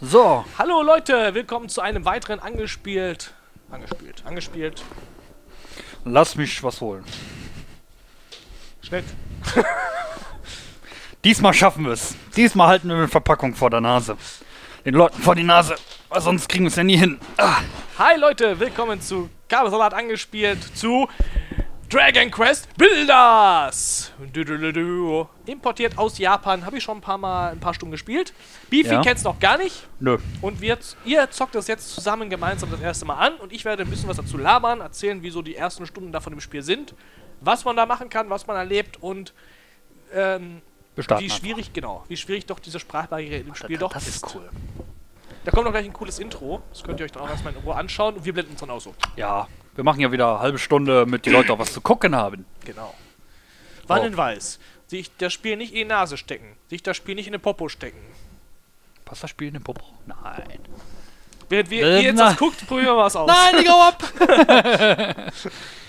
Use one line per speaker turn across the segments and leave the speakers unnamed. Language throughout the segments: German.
So,
Hallo Leute, willkommen zu einem weiteren angespielt. Angespielt, angespielt.
lass mich was holen.
Schnell.
Diesmal schaffen wir es. Diesmal halten wir eine Verpackung vor der Nase. Den Leuten vor die Nase, weil sonst kriegen wir es ja nie hin. Ah,
Hi Leute, willkommen zu Kabelsalat angespielt zu Dragon Quest Builders. Importiert aus Japan, habe ich schon ein paar Mal ein paar Stunden gespielt. Beefy
Ja.
kennt's noch gar nicht
nö.
und wir, ihr zockt das jetzt zusammen gemeinsam das erste Mal an und ich werde ein bisschen was dazu labern, erzählen, wie so die ersten Stunden davon im Spiel sind, was man da machen kann, was man erlebt und ähm, wie
einfach.
schwierig, genau, wie schwierig doch diese Sprachbarriere im Spiel doch
das ist cool.
Da kommt noch gleich ein cooles Intro. Das könnt ihr euch dann auch erstmal in Ruhe anschauen. Und wir blenden uns dann auch so.
Ja, wir machen ja wieder eine halbe Stunde, damit die Leute auch was zu gucken haben.
Genau. Wann in weiß. Sich das Spiel nicht in die Nase stecken. Sich das Spiel nicht in den Popo stecken.
Passt das Spiel in den Popo? Nein.
Während wir, ihr jetzt das guckt, probieren wir was aus.
Nein, ich hau ab!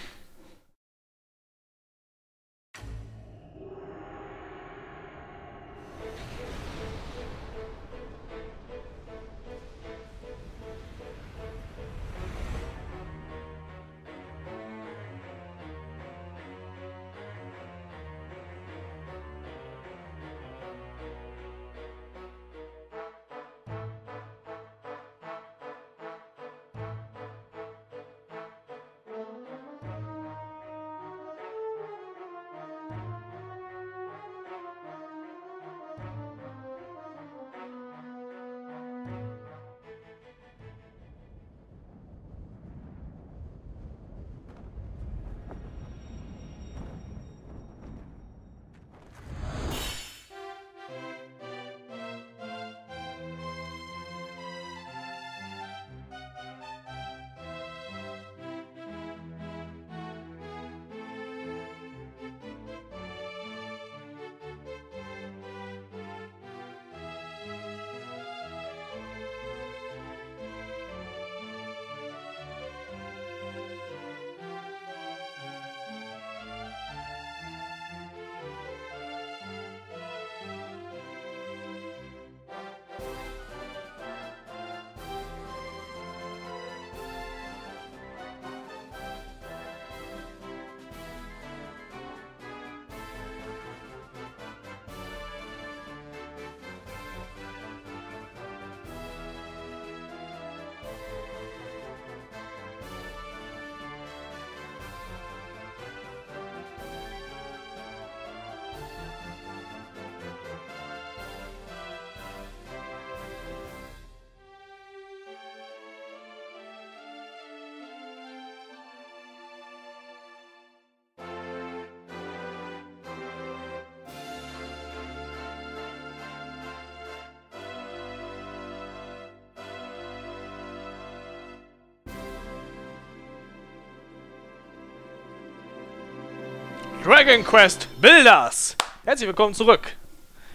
Dragon Quest Builders. Herzlich willkommen zurück.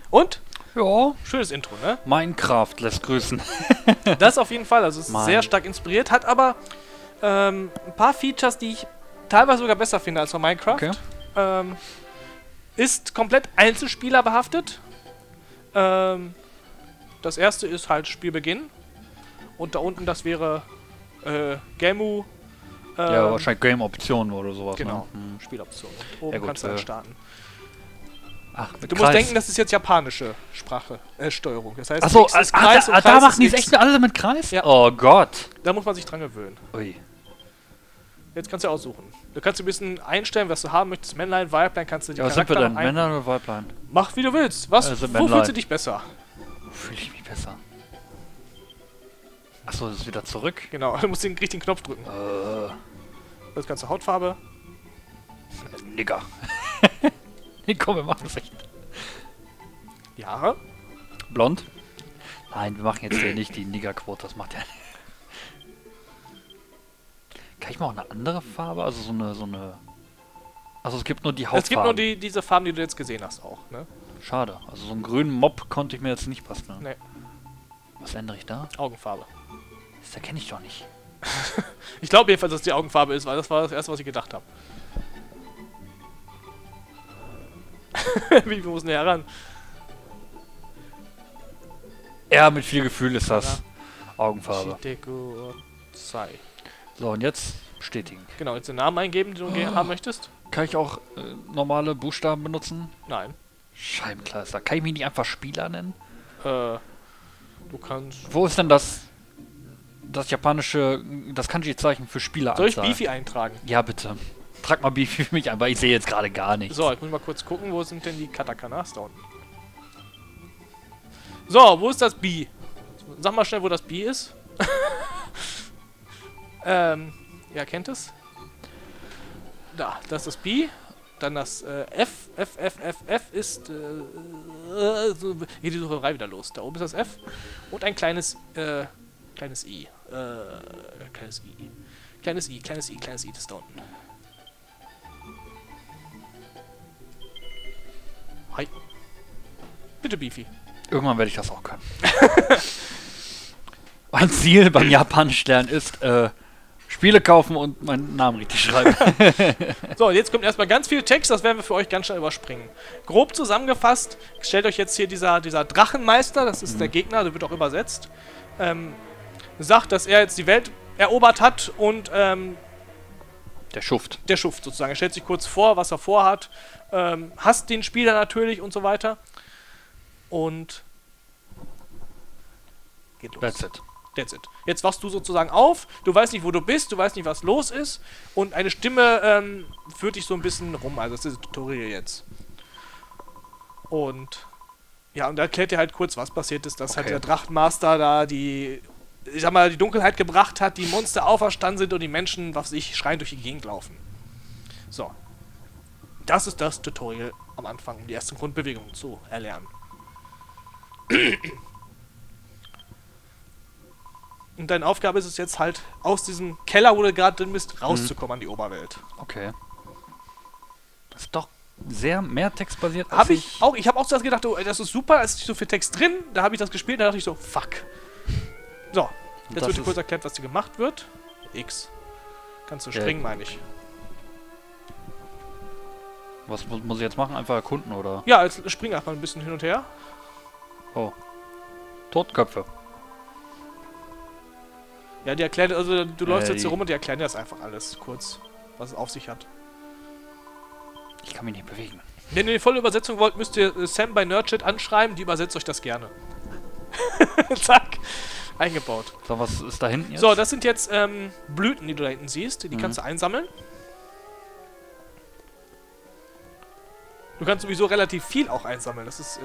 Und?
Ja,
Schönes Intro, ne?
Minecraft lässt grüßen.
Das auf jeden Fall. Also es ist
Mann.
sehr stark inspiriert. Hat aber ähm, ein paar Features, die ich teilweise sogar besser finde als bei Minecraft.
Okay.
Ähm, ist komplett Einzelspieler behaftet. Ähm, das erste ist halt Spielbeginn. Und da unten, das wäre äh, Gamu. Ähm,
Ja, wahrscheinlich Game-Optionen oder sowas.
Genau,
Ne? Hm.
Spieloption. Und oben
Ja, gut,
kannst du dann
äh,
starten.
Ach, mit
Du
Kreis.
musst denken, das ist jetzt japanische Sprache, äh, Steuerung. Das heißt,
Achso,
ist
ah,
Kreis
da,
und
ah, da
Kreis
machen die es echt alle mit Kreis?
Ja.
Oh Gott.
Da muss man sich dran gewöhnen.
Ui.
Jetzt kannst du aussuchen. Du kannst ein bisschen einstellen, was du haben möchtest. Männlein, Weiblein, kannst du die
Ja, was sind wir denn?
ein-
Männer oder Weiblein?
Mach wie du willst. Was?
Äh, sind
wo
Männlein.
fühlst du dich besser?
Wo fühle ich mich besser? Achso, das ist wieder zurück.
Genau, du musst den richtigen Knopf drücken.
Äh,
Das kannst du Hautfarbe.
Nigger. nee, komm, wir machen das echt.
Die Haare.
Blond? Nein, wir machen jetzt hier nicht die Niggerquote, das macht ja. Kann ich mal auch eine andere Farbe? Also so eine, so eine. Also es gibt nur die Hautfarbe.
Es gibt nur die, diese Farben, die du jetzt gesehen hast auch. Ne?
Schade. Also so einen grünen Mob konnte ich mir jetzt nicht basteln.
Nee.
Was ändere ich da?
Augenfarbe.
Das erkenne ich doch nicht.
Ich glaube jedenfalls, dass die Augenfarbe ist, weil das war das erste, was ich gedacht habe. Wie, wir müssen näher ran.
Ja, mit viel Gefühl ist das. Augenfarbe.
Shiteko Sai.
So, und jetzt bestätigen.
Genau, jetzt den Namen eingeben, den du ge- haben möchtest?
Kann ich auch äh, normale Buchstaben benutzen?
Nein.
Scheibenkleister. Kann ich mich nicht einfach Spieler nennen?
Äh, du kannst.
Wo ist denn das das japanische, das Kanji-Zeichen für Spieler
Soll ich Beefy eintragen?
Ja, bitte. Trag mal Beefy für mich ein, weil ich sehe jetzt gerade gar nichts.
So, ich muss mal kurz gucken, wo sind denn die Katakanas da unten? So, wo ist das B? Sag mal schnell, wo das B ist. ähm, ja, kennt es? Da, das ist das B. Dann das äh, F, F, F, F, F ist. Äh, äh, so, geht die Sucherei wieder los. Da oben ist das F. Und ein kleines, äh, kleines I. Äh, kleines I. Kleines I, kleines I, kleines I, das ist da unten. Hi. Bitte, Beefy.
Irgendwann werde ich das auch können. mein Ziel beim japanisch lernen ist, äh, Spiele kaufen und meinen Namen richtig schreiben.
So, jetzt kommt erstmal ganz viel Text, das werden wir für euch ganz schnell überspringen. Grob zusammengefasst, stellt euch jetzt hier dieser, dieser Drachenmeister, das ist der Gegner, der wird auch übersetzt, ähm, sagt, dass er jetzt die Welt erobert hat und ähm,
Der Schuft.
der Schuft sozusagen. Er stellt sich kurz vor, was er vorhat, ähm, hasst den Spieler natürlich und so weiter. Und geht los.
That's it.
That's it. Jetzt wachst du sozusagen auf, du weißt nicht, wo du bist, du weißt nicht, was los ist und eine Stimme ähm, führt dich so ein bisschen rum. Also das ist das Tutorial jetzt. Und ja, und da erklärt dir halt kurz, was passiert ist, dass halt
Okay.
der Drachenmaster da die, ich sag mal, die Dunkelheit gebracht hat, die Monster auferstanden sind und die Menschen, was ich, schreien durch die Gegend laufen. So. Das ist das Tutorial am Anfang, um die ersten Grundbewegungen zu erlernen. Und deine Aufgabe ist es jetzt halt, aus diesem Keller, wo du gerade drin bist, rauszukommen an die Oberwelt.
Okay. Das ist doch sehr mehr textbasiert als
Habe ich auch, ich habe auch zuerst gedacht, oh, das ist super, es ist nicht so viel Text drin. Da habe ich das gespielt, da dachte ich so, fuck. So, jetzt
Das
wird kurz erklärt, was hier gemacht wird. X. Kannst du
Ja.
springen, meine ich.
Was muss, muss ich jetzt machen? Einfach erkunden oder?
Ja, jetzt spring einfach ein bisschen hin und her.
Oh. Totköpfe.
Ja, die erklären, also du läufst
Äh,
jetzt hier rum und die erklären dir das einfach alles kurz, was es auf sich hat.
Ich kann mich nicht bewegen.
Wenn ihr die volle Übersetzung wollt, müsst ihr äh, Sam bei Nerdchat anschreiben, die übersetzt euch das gerne. Zack. Eingebaut.
So, was ist da hinten jetzt?
So, das sind jetzt ähm, Blüten, die du da hinten siehst. Die
Mhm.
kannst du einsammeln. Du kannst sowieso relativ viel auch einsammeln. Das ist äh,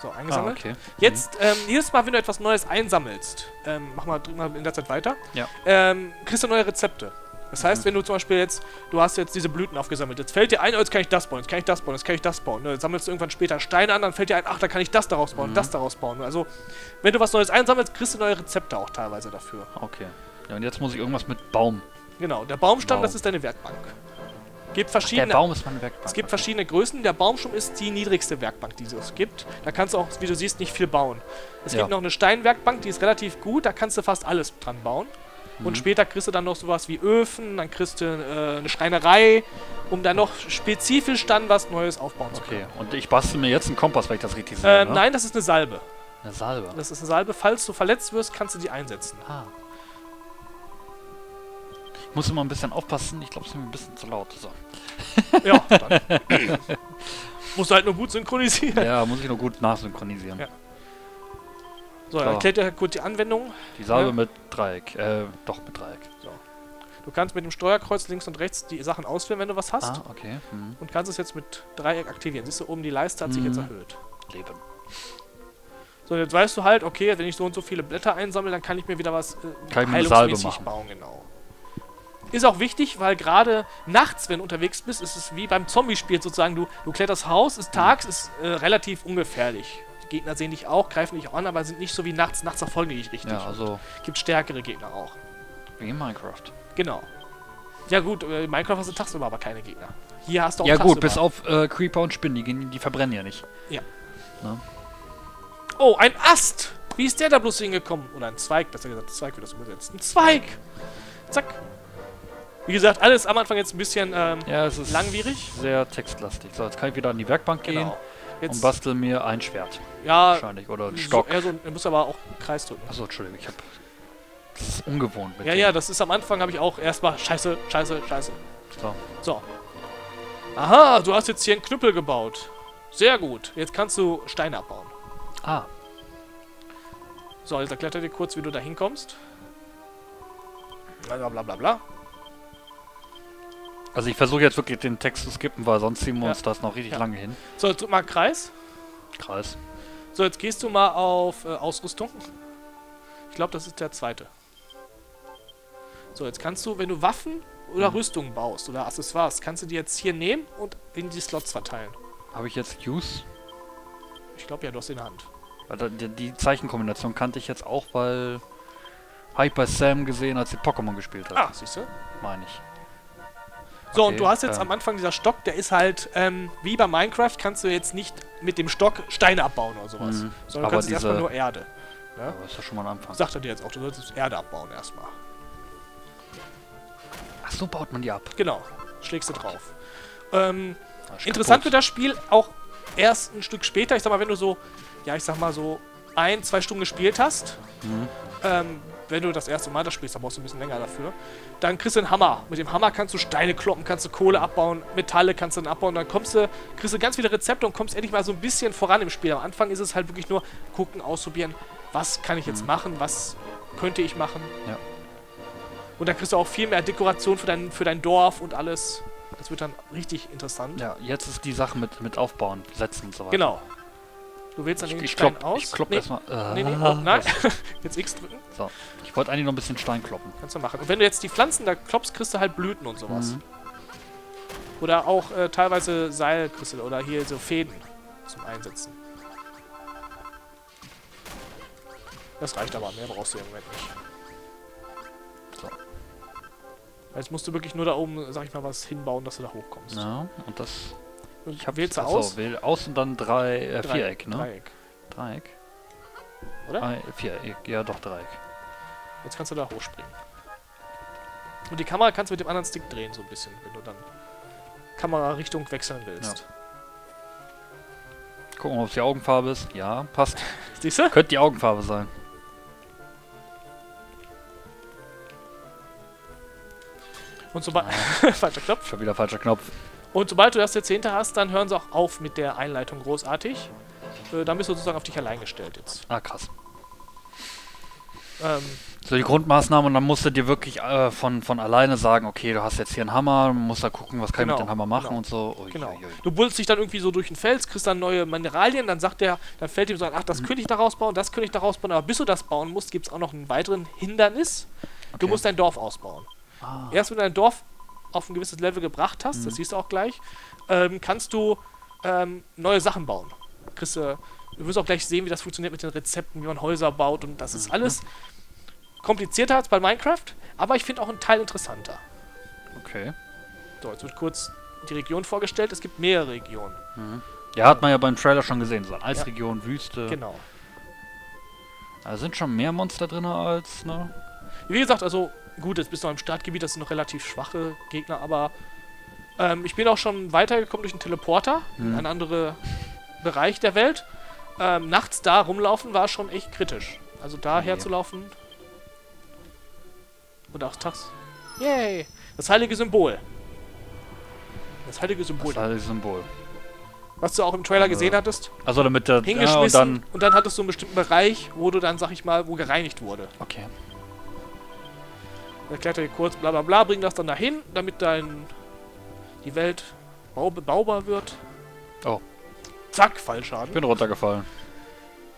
so
ah,
eingesammelt.
okay.
Jetzt, ähm, jedes Mal, wenn du etwas Neues einsammelst, ähm, mach mal, drück mal in der Zeit weiter,
Ja.
ähm, kriegst du neue Rezepte. Das heißt, wenn du zum Beispiel jetzt, du hast jetzt diese Blüten aufgesammelt, jetzt fällt dir ein, oh, jetzt kann ich das bauen, jetzt kann ich das bauen, jetzt kann ich das bauen. Ne? Jetzt sammelst du irgendwann später Steine an, dann fällt dir ein, ach, da kann ich das daraus bauen,
Mhm.
das daraus bauen. Also, wenn du was Neues einsammelst, kriegst du neue Rezepte auch teilweise dafür.
Okay. Ja, und jetzt muss ich irgendwas mit Baum.
Genau, der Baumstamm,
Baum.
das ist deine Werkbank. Gibt
Der
verschiedene,
Baum ist meine Werkbank.
es gibt verschiedene Größen. Der Baumstamm ist die niedrigste Werkbank, die es gibt. Da kannst du auch, wie du siehst, nicht viel bauen. Es
Ja.
gibt noch eine Steinwerkbank, die ist relativ gut, da kannst du fast alles dran bauen. Und
Mhm.
später kriegst du dann noch sowas wie Öfen, dann kriegst du äh, eine Schreinerei, um dann noch spezifisch dann was Neues aufbauen zu können.
Okay, und ich bastel mir jetzt einen Kompass, weil ich das richtig sehe.
Ähm,
ne?
nein, das ist eine Salbe.
Eine Salbe.
Das ist eine Salbe. Falls du verletzt wirst, kannst du die einsetzen.
Ah. Ich muss immer ein bisschen aufpassen. Ich glaube, es ist mir ein bisschen zu laut. So.
Ja, dann. Musst du halt nur gut synchronisieren.
Ja, muss ich nur gut nachsynchronisieren.
Ja. So,
So.
dann erklärt dir kurz die Anwendung.
Die Salbe
Ja.
mit Dreieck. Äh, doch, mit Dreieck.
Du kannst mit dem Steuerkreuz links und rechts die Sachen auswählen, wenn du was hast.
Ah, okay. Hm.
Und kannst es jetzt mit Dreieck aktivieren. Siehst du, oben die Leiste hat sich jetzt
Mhm.
erhöht.
Leben.
So, jetzt weißt du halt, okay, wenn ich so und so viele Blätter einsammle, dann kann ich mir wieder was äh,
Kann
heilungsmäßig
machen.
bauen, genau. Ist auch wichtig, weil gerade nachts, wenn du unterwegs bist, ist es wie beim Zombie-Spiel sozusagen. Du, du kletterst Haus, ist tags, ist äh, relativ ungefährlich. Gegner sehen dich auch, greifen dich an, aber sind nicht so wie nachts. Nachts verfolgen die dich richtig.
Ja, also
Gibt stärkere Gegner auch.
wie in Minecraft.
Genau. Ja gut, äh, in Minecraft hast du tagsüber aber keine Gegner. Hier hast du auch
Ja gut,
tagsüber.
bis auf äh, Creeper und Spinnen, die, gehen- die verbrennen ja nicht.
Oh, ein Ast! Wie ist der da bloß hingekommen? Oder ein Zweig, besser gesagt, Zweig wird das übersetzt. Ein Zweig! Zack. Wie gesagt, alles am Anfang jetzt ein bisschen ähm,
Ja, es ist
langwierig.
sehr textlastig. So, jetzt kann ich wieder an die Werkbank gehen.
Genau. Jetzt,
Und bastel mir ein Schwert.
Ja,
Wahrscheinlich. Oder
so,
Stock.
eher so, er muss aber auch Kreis drücken.
Achso, Entschuldigung, ich hab. Das ist ungewohnt mit
Ja,
dem.
ja, das ist am Anfang habe ich auch erstmal Scheiße, Scheiße, Scheiße.
So.
So. Aha, du hast jetzt hier einen Knüppel gebaut. Sehr gut. Jetzt kannst du Steine abbauen.
Ah,
So, jetzt erklärt er dir kurz, wie du da hinkommst. Bla bla bla bla.
also ich versuche jetzt wirklich den Text zu skippen, weil sonst ziehen wir
Ja.
uns das noch richtig
Ja.
lange hin.
So, drück mal Kreis.
Kreis.
So, jetzt gehst du mal auf äh, Ausrüstung. Ich glaube, das ist der zweite. So, jetzt kannst du, wenn du Waffen oder
Mhm.
Rüstungen baust oder Accessoires, kannst du die jetzt hier nehmen und in die Slots verteilen.
Habe ich jetzt Use?
Ich glaube, ja, du hast sie in der Hand.
Da, die, die Zeichenkombination kannte ich jetzt auch, weil. Habe ich bei Sam gesehen, als sie Pokémon gespielt hat.
Ah, siehst du?
Meine ich.
So,
Okay,
und du hast jetzt
ähm.
am Anfang dieser Stock, der ist halt, ähm, wie bei Minecraft, kannst du jetzt nicht mit dem Stock Steine abbauen oder sowas.
Mhm.
Sondern du kannst jetzt erstmal
diese-
nur Erde. Ja?
Aber ist ja schon mal ein Anfang.
Sagt er dir jetzt auch, du solltest Erde abbauen erstmal.
Ach so baut man die ab.
Genau, schlägst du drauf. Ähm, interessant wird
kaputt.
das Spiel auch erst ein Stück später. Ich sag mal, wenn du so, ja, ich sag mal so ein, zwei Stunden gespielt hast,
Mhm.
ähm, wenn du das erste Mal das spielst, dann brauchst du ein bisschen länger dafür. Dann kriegst du einen Hammer. Mit dem Hammer kannst du Steine kloppen, kannst du Kohle abbauen, Metalle kannst du dann abbauen. Dann kommst du, kriegst du ganz viele Rezepte und kommst endlich mal so ein bisschen voran im Spiel. Am Anfang ist es halt wirklich nur gucken, ausprobieren, was kann ich jetzt machen, was könnte ich machen.
Ja.
Und dann kriegst du auch viel mehr Dekoration für dein, für dein Dorf und alles. Das wird dann richtig interessant.
Ja, jetzt ist die Sache mit, mit Aufbauen, Setzen und so weiter.
Genau. Du wählst dann
Ich,
den
ich
Stein
klopp,
aus.
ich klopp
nee,
erstmal. Äh,
nee, nee, oh, nein. Jetzt X drücken.
So. Ich wollte eigentlich noch ein bisschen Stein kloppen.
Kannst du machen. Und wenn du jetzt die Pflanzen da klopfst, kriegst du halt Blüten und sowas.
Mhm.
Oder auch äh, teilweise Seil kriegst du, oder hier so Fäden zum Einsetzen. Das reicht aber, mehr brauchst du im Moment nicht.
So.
Jetzt musst du wirklich nur da oben, sag ich mal, was hinbauen, dass du da hochkommst.
Ja, und das. Ich hab,
wählst du
achso,
aus?
Wähl aus und dann drei, äh, Viereck, ne?
Dreieck.
Dreieck.
Oder?
Drei, Viereck, ja doch Dreieck.
Jetzt kannst du da hochspringen. Und die Kamera kannst du mit dem anderen Stick drehen, so ein bisschen, wenn du dann Kamerarichtung wechseln willst.
Gucken, ob es die Augenfarbe ist. Ja, passt.
Siehst du?
Könnte die Augenfarbe sein.
Und sobald. Falscher Knopf.
Schon wieder falscher Knopf.
Und sobald du das jetzt hinter hast, dann hören sie auch auf mit der Einleitung großartig. Äh, dann bist du sozusagen auf dich allein gestellt jetzt.
Ah, krass.
Ähm,
So die Grundmaßnahmen und dann musst du dir wirklich äh, von, von alleine sagen, okay, du hast jetzt hier einen Hammer, musst da gucken, was kann ich
Genau,
mit dem Hammer machen
genau.
und so. Ui,
genau.
ui, ui.
Du buddelst dich dann irgendwie so durch den Fels, kriegst dann neue Mineralien, dann sagt der, dann fällt ihm so ein, ach, das könnte ich daraus bauen, das könnte ich daraus bauen, aber bis du das bauen musst, gibt es auch noch einen weiteren Hindernis. Du
Okay.
musst dein Dorf ausbauen.
Ah,
Erst wenn du dein Dorf auf ein gewisses Level gebracht hast, das siehst du auch gleich, ähm, kannst du ähm, neue Sachen bauen. Kriegst, du du wirst auch gleich sehen, wie das funktioniert mit den Rezepten, wie man Häuser baut und das ist alles komplizierter als bei Minecraft, aber ich finde auch einen Teil interessanter.
okay.
So, jetzt wird kurz die Region vorgestellt. Es gibt mehrere Regionen.
Ja, hat man ja beim Trailer schon gesehen. So Eisregion, Wüste.
Genau.
Da sind schon mehr Monster drin als, ne?
Wie gesagt, also gut, jetzt bist du noch im Startgebiet, das sind noch relativ schwache Gegner, aber ähm, ich bin auch schon weitergekommen durch einen Teleporter in
Mhm.
einen anderen Bereich der Welt. Ähm, nachts da rumlaufen war schon echt kritisch. Also da
Okay.
herzulaufen. Und auch tags. Yay! Das heilige Symbol. Das heilige Symbol.
Das das Symbol.
was du auch im Trailer
Äh,
gesehen hattest.
Also damit der. Ja, und
Hingeschmissen
dann.
und dann hattest du einen bestimmten Bereich, wo du dann, sag ich mal, wo gereinigt wurde.
Okay.
Erklärt er dir kurz, bla bla bla, bring das dann dahin, damit dein die Welt bau bebaubar wird.
Oh.
Zack, Fallschaden.
Bin runtergefallen.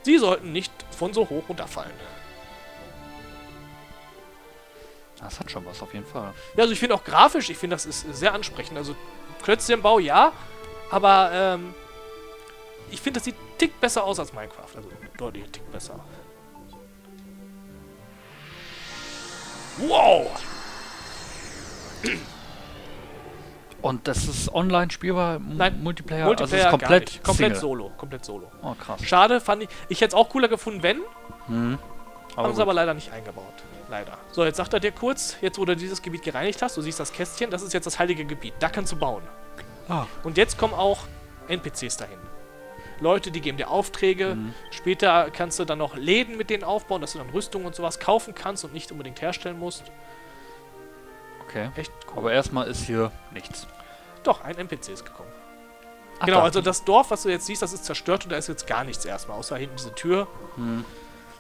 Sie sollten nicht von so hoch runterfallen.
Das hat schon was auf jeden Fall.
Ja, also ich finde auch grafisch, ich finde das ist sehr ansprechend. Also Klötzchenbau, ja, aber ähm, ich finde, das sieht Tick besser aus als Minecraft. Also deutlich Tick besser. Wow!
Und das ist online spielbar? M-
Nein,
Multiplayer?
Multiplayer
also es ist
gar
komplett
nicht. Komplett solo. Komplett solo.
Oh, krass.
Schade, fand ich. Ich hätte es auch cooler gefunden, wenn.
Mhm. Aber
haben sie aber leider nicht eingebaut. Leider. So, jetzt sagt er dir kurz, jetzt wo du dieses Gebiet gereinigt hast, du siehst das Kästchen, das ist jetzt das heilige Gebiet. Da kannst du bauen.
Ah.
Und jetzt kommen auch NPCs dahin. Leute, die geben dir Aufträge.
Mhm.
Später kannst du dann noch Läden mit denen aufbauen, dass du dann Rüstung und sowas kaufen kannst und nicht unbedingt herstellen musst.
Okay.
Echt cool.
Aber erstmal ist hier nichts.
Doch, ein NPC ist gekommen.
Ach,
genau,
da.
also das Dorf, was du jetzt siehst, das ist zerstört und da ist jetzt gar nichts erstmal, außer hinten diese Tür.
Hm.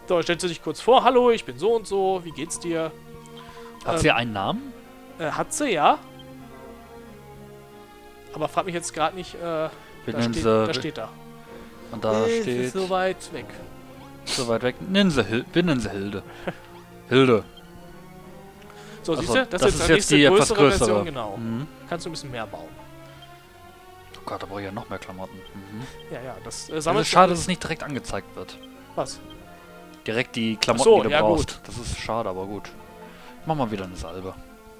So, stellst du dich kurz vor, hallo, ich bin so und so, wie geht's dir?
Hat
Ähm,
sie einen Namen?
Äh, hat sie, ja. Aber frag mich jetzt gerade nicht, äh, da, steht, da steht da.
Und da
Äh,
steht.
ist so weit weg.
So weit weg. Nennen sie, Hil wir nennen sie Hilde. Hilde.
So,
Ach
siehst du, das,
das
ist
ist
jetzt
jetzt
die nächste
etwas
größere
größere.
Version, genau.
Mhm.
Kannst du ein bisschen mehr bauen.
Oh Gott, da brauche ich ja noch mehr Klamotten. Mhm.
Ja, ja, das äh,
Es
sammelt
ist schade, dass es nicht direkt angezeigt wird.
Was?
Direkt die Klamotten,
so,
die du
ja,
brauchst.
gut.
Das ist schade, aber gut. Mach mal wieder eine Salbe.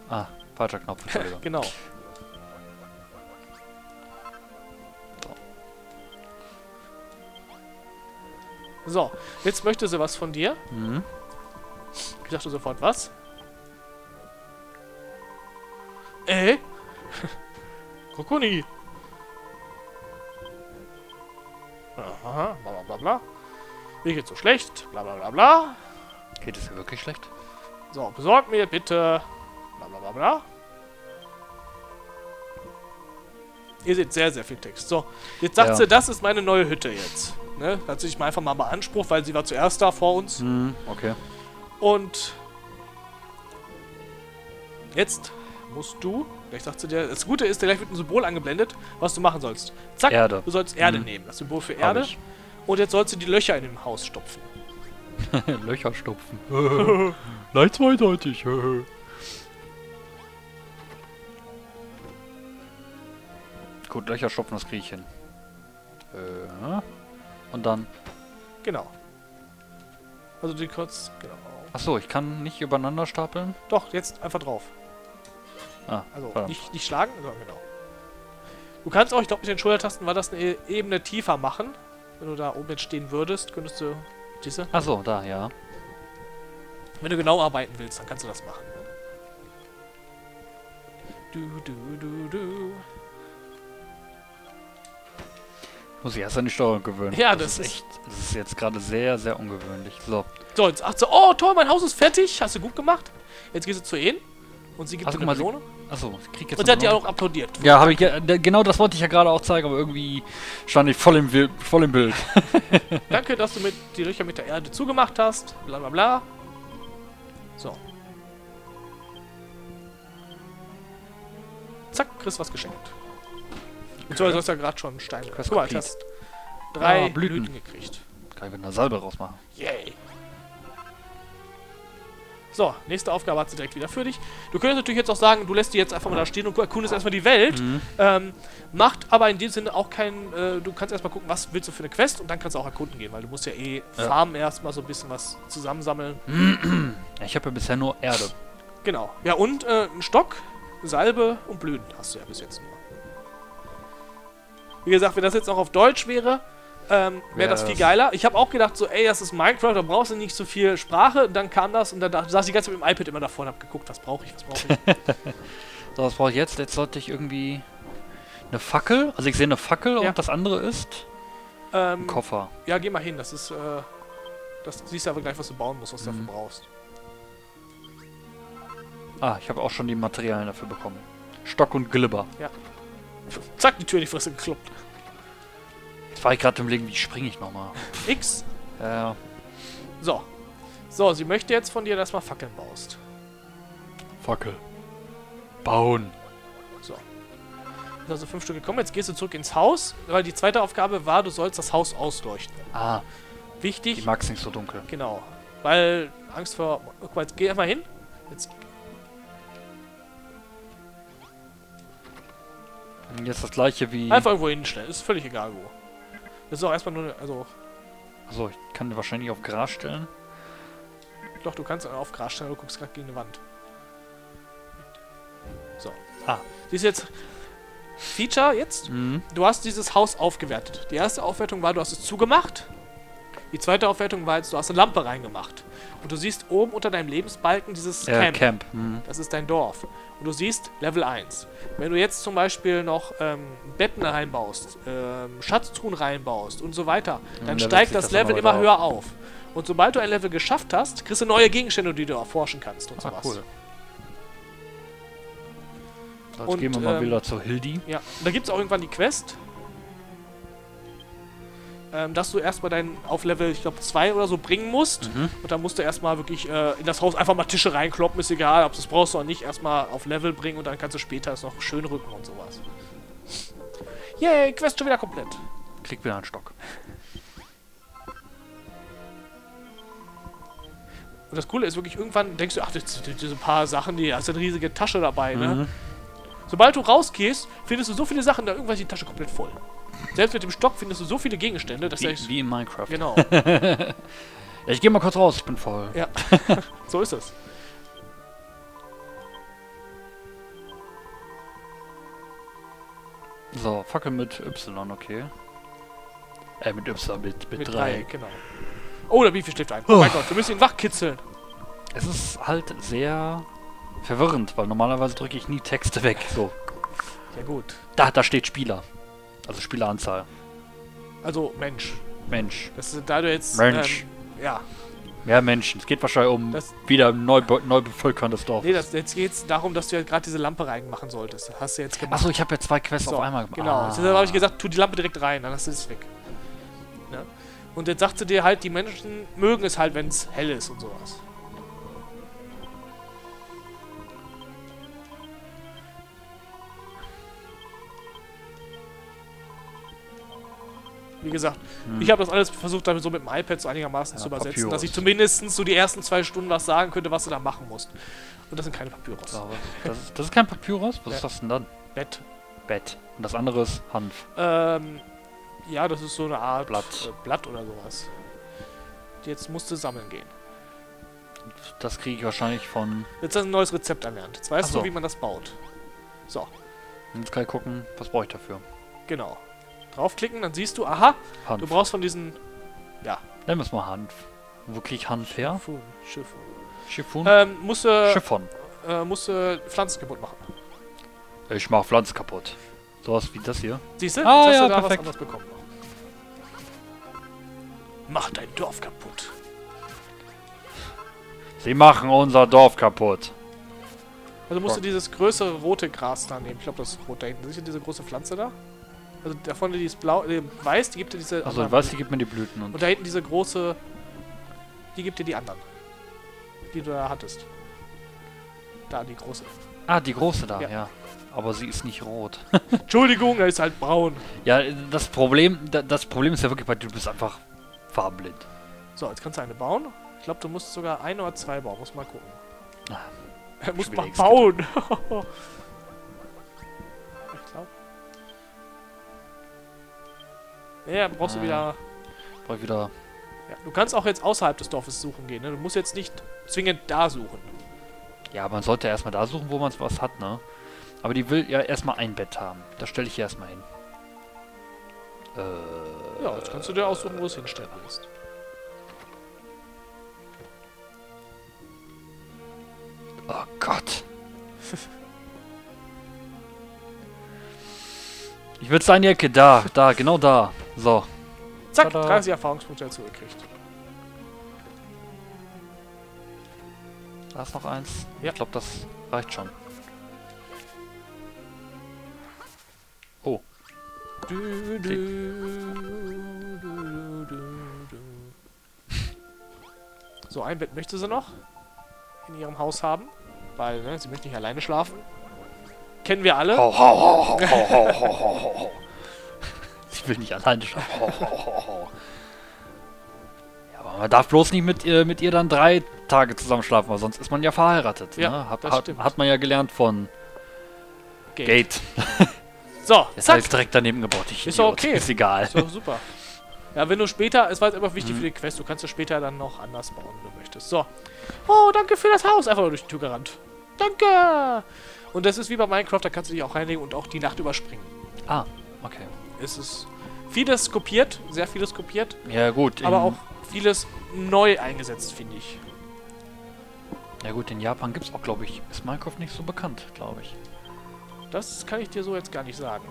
Ah, falscher Knopf, Entschuldigung.
Genau. So, jetzt möchte sie was von dir.
mhm.
Ich dachte sofort, was? Äh? Kokoni. Aha, bla bla bla bla. Mir geht's so schlecht, bla bla bla bla.
Geht es hier wirklich schlecht?
So, besorg mir bitte. Bla bla bla bla. Ihr seht sehr, sehr viel Text. So, jetzt sagt
Ja.
sie, das ist meine neue Hütte jetzt. Ne? Hat sich mal einfach mal beansprucht, weil sie war zuerst da vor uns.
Mhm, okay.
Und jetzt musst du, gleich sagt sie dir, das Gute ist, gleich wird ein Symbol angeblendet, was du machen sollst. Zack,
Erde.
du sollst Erde
Mhm.
nehmen, das Symbol für Erde. Und jetzt sollst du die Löcher in dem Haus stopfen.
Löcher stopfen. Leicht zweideutig. Gut, Löcher stopfen, das kriege ich hin. Äh, und dann.
Genau. Also die kurz, genau.
Achso, ich kann nicht übereinander stapeln.
Doch, jetzt einfach drauf.
Ah,
Also
verdammt.
nicht, nicht schlagen, sondern genau. Du kannst auch, ich glaube mit den Schultertasten war das eine Ebene tiefer machen. Wenn du da oben jetzt stehen würdest, könntest du diese.
Achso, da, ja.
Wenn du genau arbeiten willst, dann kannst du das machen. Du, du, du, du.
Muss ich erst an die Steuerung gewöhnen.
Ja, das
ist
ist-
echt. Das ist jetzt gerade sehr, sehr ungewöhnlich. So.
So, jetzt sagt sie, oh toll, mein Haus ist fertig, hast du gut gemacht. Jetzt gehst du zu ihnen und sie gibt
Ach,
dir eine
mal,
Belohnung.
Achso, ich krieg jetzt.
Und sie hat dir auch applaudiert.
Ja, habe ich ja, genau das wollte ich ja gerade auch zeigen, aber irgendwie stand ich voll im, Wil- voll im Bild.
Danke, dass du mit die Löcher mit der Erde zugemacht hast. Bla bla bla. So. Zack, kriegst was geschenkt. Und so, du hast ja gerade schon einen Stein. Guck mal, du hast drei
Ah, Blüten.
Blüten. gekriegt.
Kann ich mit einer Salbe rausmachen.
Yay. So, nächste Aufgabe hat sie direkt wieder für dich. Du könntest natürlich jetzt auch sagen, du lässt die jetzt einfach mal da stehen und erkundest erstmal die Welt.
Mhm.
Ähm, macht aber in dem Sinne auch keinen. Äh, du kannst erstmal gucken, was willst du für eine Quest und dann kannst du auch erkunden gehen, weil du musst ja eh
Ja.
farmen erstmal so ein bisschen was zusammensammeln.
Ich habe ja bisher nur Erde.
Genau. Ja, und äh, ein Stock, Salbe und Blüten hast du ja bis jetzt nur. Wie gesagt, wenn das jetzt auch auf Deutsch wäre, ähm, wäre
Wär
das viel geiler. Ich habe auch gedacht, so, ey, das ist Minecraft, da brauchst du nicht so viel Sprache. Und dann kam das und dann dachte, saß ich die ganze Zeit mit dem iPad immer davor und hab geguckt, was brauche ich, was brauche ich.
So, was brauche ich jetzt? Jetzt sollte ich irgendwie eine Fackel. Also ich sehe eine Fackel
Ja.
und das andere ist ein
ähm,
Koffer.
ja, geh mal hin, das ist, äh, das siehst du aber gleich, was du bauen musst, was du
Mhm.
dafür brauchst.
Ah, ich habe auch schon die Materialien dafür bekommen. Stock und Glibber.
Zack, die Tür in die Fresse gekloppt.
Jetzt war ich gerade im Legen, wie springe ich nochmal?
X.
Ja.
So. So, sie möchte jetzt von dir, dass du mal Fackeln baust.
Fackel. Bauen.
So. Sind also fünf Stück gekommen. Jetzt gehst du zurück ins Haus, weil die zweite Aufgabe war, du sollst das Haus ausleuchten.
Ah, die
Wichtig.
mag es nicht so dunkel.
Genau. Weil Angst vor. Guck mal, jetzt geh einfach hin. Jetzt.
Jetzt das gleiche wie...
Einfach irgendwo hinstellen. Ist völlig egal wo. Das ist auch erstmal nur. Also,
Achso, ich kann die wahrscheinlich auf Gras stellen.
doch, du kannst auf Gras stellen, du guckst gerade gegen eine Wand. So.
Ah.
Siehst du jetzt. Feature jetzt.
Mhm.
Du hast dieses Haus aufgewertet. Die erste Aufwertung war, du hast es zugemacht. Die zweite Aufwertung war jetzt, du hast eine Lampe reingemacht. Und du siehst oben unter deinem Lebensbalken dieses
Äh,
Camp.
Camp. Hm.
Das ist dein Dorf. Und du siehst Level 1. Wenn du jetzt zum Beispiel noch ähm, Betten reinbaust, ähm, Schatztruhen reinbaust und so weiter, dann
levelt
steigt das
das
Level
immer weiter
höher auf. Und sobald du ein Level geschafft hast, kriegst du neue Gegenstände, die du erforschen kannst und
Ah,
sowas.
cool. Jetzt
Und,
gehen wir mal
ähm,
wieder zur Hildi.
Ja, und da gibt es auch irgendwann die Quest, ähm, dass du erstmal deinen auf Level, ich glaube, 2 oder so bringen musst.
Mhm.
Und dann musst du erstmal wirklich äh, in das Haus einfach mal Tische reinkloppen, ist egal, ob du es brauchst oder nicht. Erstmal auf Level bringen und dann kannst du später es noch schön rücken und sowas. Yay, Quest schon wieder komplett.
Krieg wieder einen Stock.
Und das Coole ist wirklich, irgendwann denkst du, ach, das, das, diese paar Sachen, die hast du eine riesige Tasche dabei, ne? Sobald du rausgehst, findest du so viele Sachen, da irgendwann ist die Tasche komplett voll. Selbst mit dem Stock findest du so viele Gegenstände, dass
Wie,
er
wie in Minecraft.
Genau,
Ja, ich gehe mal kurz raus, ich bin voll.
ja. so ist es.
So, Fackel mit Y, okay. Äh, mit Y, mit, mit,
Mit
3.
drei, genau. Oh, der Beefy schläft ein. Oh mein Gott, wir müssen ihn wachkitzeln.
Es ist halt sehr verwirrend, weil normalerweise drücke ich nie Texte weg. So,
Ja gut.
da, da steht Spieler. Also Spieleranzahl.
Also, Mensch.
Mensch.
Das ist, da du jetzt...
Mensch.
Ähm, ja.
Mehr Menschen. Es geht wahrscheinlich um
Das-
wieder neu, neu bevölkerndes Dorf.
Nee, das, jetzt geht's darum, dass du ja gerade diese Lampe reinmachen solltest. Das hast du jetzt gemacht.
Achso, ich habe ja zwei Quests
So,
auf einmal gemacht.
Genau.
Ah.
Deshalb habe ich gesagt, tu die Lampe direkt rein, dann hast du es weg. Ja? Und jetzt sagt sie dir halt, die Menschen mögen es halt, wenn es hell ist und sowas. Wie gesagt, ich habe das alles versucht, damit so mit dem iPad so einigermaßen
Hm. Ja,
zu übersetzen,
Papyrus.
dass ich zumindest so die ersten zwei Stunden was sagen könnte, was du da machen musst. Und das sind keine Papyrus.
Das, ist, das ist kein Papyrus? Was
Ja.
ist das denn dann?
Bett.
Bett. Und das andere ist Hanf.
Ähm, ja, das ist so eine Art
Blatt.
Äh, Blatt oder sowas. Jetzt musst du sammeln gehen.
Das kriege ich wahrscheinlich von.
Jetzt hast du ein neues Rezept erlernt. Jetzt weißt
so.
du, wie man das baut. So,
Jetzt kann ich gucken, was brauche ich dafür?
genau. Draufklicken, dann siehst du, aha,
Hanf.
du brauchst von diesen
Nennen wir es mal Hanf. Wo kriege ich Hanf her?
Schiffen, Schiffen.
Chiffon?
Ähm, musst du,
Chiffon.
äh, musst du Pflanzen kaputt machen.
Ich mach Pflanzen kaputt. Sowas wie das hier.
Siehst du?
Ah, ja,
du
perfekt.
was bekommen. Mach dein Dorf kaputt.
Sie machen unser Dorf kaputt.
Also musst du dieses größere rote Gras da nehmen. Ich glaube, das ist rot da hinten. Siehst du diese große Pflanze da? Also da vorne die ist blau, äh, weiß, die gibt dir diese...
Achso, ich weiß, die gibt mir die Blüten. Und
Und da hinten diese große, die gibt dir die anderen. Die du da hattest. Da, die große.
ah, die große da,
Ja.
ja. Aber sie ist nicht rot.
Entschuldigung, er ist halt braun.
ja, das Problem, da- das Problem ist ja wirklich, weil du bist einfach farbenblind.
So, jetzt kannst du eine bauen. Ich glaube, du musst sogar ein oder zwei bauen. Muss mal gucken.
Ah,
Er muss mal bauen. Ja, dann brauchst du
Ah.
wieder...
Brauch ich wieder.
Ja, du kannst auch jetzt außerhalb des Dorfes suchen gehen. Ne? Du musst jetzt nicht zwingend da suchen.
Ja, man sollte erstmal da suchen, wo man was hat, ne? Aber die will ja erstmal ein Bett haben. Das stelle ich hier erstmal hin. Äh.
Ja, jetzt kannst du dir aussuchen, wo du es hinstellen willst.
Oh Gott. ich würde sagen, die Ecke da, da, genau da. So.
Zack, 30 Erfahrungspunkte dazu gekriegt.
Da ist noch eins.
Ja.
Ich glaube, das reicht schon. Oh.
Du, du, du, so, ein Bett möchte sie noch in ihrem Haus haben, weil ne, sie möchte nicht alleine schlafen. Kennen wir alle.
Ho, ho, ho, ho, ho, ho, ho, ho. Ich will nicht alleine schlafen. Ho, ho, ho. Ja, aber man darf bloß nicht mit ihr, mit ihr dann drei Tage zusammen schlafen, weil sonst ist man ja verheiratet.
Ja,
ne? hat,
das
hat, hat man ja gelernt von
Gate.
Gate.
So,
Jetzt
zack.
habe ich direkt daneben gebaut. Ich
Ist doch okay.
Ist egal.
Ist doch super. Ja, wenn du später, es war jetzt einfach wichtig
Mhm.
für die Quest, du kannst es später dann noch anders bauen, wenn du möchtest. So. Oh, danke für das Haus. Einfach nur durch die Tür gerannt. Danke! Und das ist wie bei Minecraft, da kannst du dich auch reinlegen und auch die Nacht überspringen.
Ah, okay.
Es ist vieles kopiert, sehr vieles kopiert,
Ja gut.
aber auch vieles neu eingesetzt, finde ich.
Ja gut, in Japan gibt es auch, glaube ich, ist Minecraft nicht so bekannt, glaube ich.
Das kann ich dir so jetzt gar nicht sagen.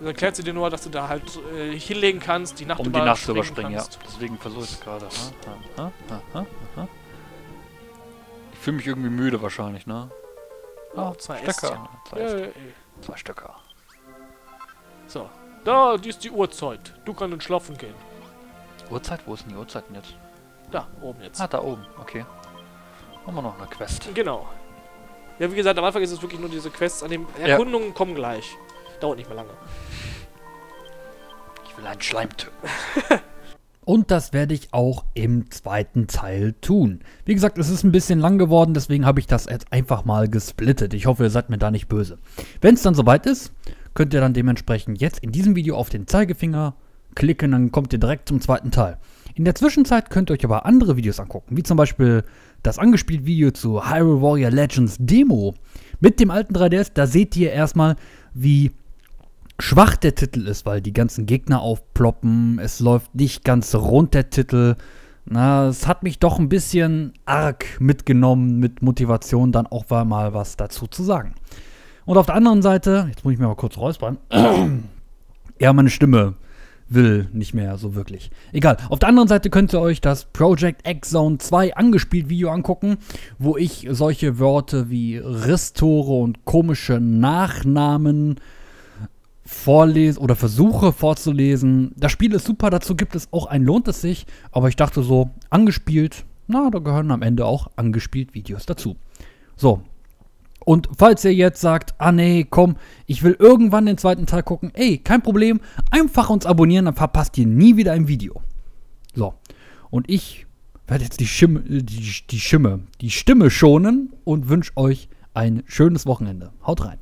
Das erklärt sie dir nur, dass du da halt äh, hinlegen kannst, die Nacht
Um die Nacht zu
springen
überspringen, ja.
kannst.
Deswegen versuche ich es gerade. Ich fühle mich irgendwie müde wahrscheinlich, ne?
Oh, zwei
Stöcker. Zwei,
Ja, ja, ja.
Stöcker.
Da, die ist die Uhrzeit. Du kannst schlafen gehen.
Uhrzeit? Wo ist denn die Uhrzeit denn jetzt?
Da, oben jetzt.
Ah, da oben. Okay. Haben wir noch eine Quest.
Genau. Ja, wie gesagt, am Anfang ist es wirklich nur diese Quests. An den Erkundungen kommen gleich. Dauert nicht mehr lange.
Ich will einen Schleim töten.
Und das werde ich auch im zweiten Teil tun. Wie gesagt, es ist ein bisschen lang geworden, deswegen habe ich das jetzt einfach mal gesplittet. Ich hoffe, ihr seid mir da nicht böse. Wenn es dann soweit ist, könnt ihr dann dementsprechend jetzt in diesem Video auf den Zeigefinger klicken, dann kommt ihr direkt zum zweiten Teil. In der Zwischenzeit könnt ihr euch aber andere Videos angucken, wie zum Beispiel das angespielt Video zu Hyrule Warrior Legends Demo mit dem alten 3DS. Da seht ihr erstmal, wie schwach der Titel ist, weil die ganzen Gegner aufploppen, es läuft nicht ganz rund der Titel. Na, es hat mich doch ein bisschen arg mitgenommen, mit Motivation dann auch mal was dazu zu sagen. Und auf der anderen Seite, jetzt muss ich mir mal kurz räuspern. ja, meine Stimme will nicht mehr so wirklich. Egal. Auf der anderen Seite könnt ihr euch das Project X Zone 2 angespielt Video angucken, wo ich solche Worte wie Risstore und komische Nachnamen vorlese oder versuche vorzulesen. Das Spiel ist super, dazu gibt es auch ein Lohnt es sich, aber ich dachte so, angespielt, na, da gehören am Ende auch angespielt Videos dazu. So. Und falls ihr jetzt sagt, ah nee, komm, ich will irgendwann den zweiten Teil gucken, ey, kein Problem, einfach uns abonnieren, dann verpasst ihr nie wieder ein Video. So. Und ich werde jetzt die Stimme, die, die Stimme, die Stimme schonen und wünsche euch ein schönes Wochenende. Haut rein.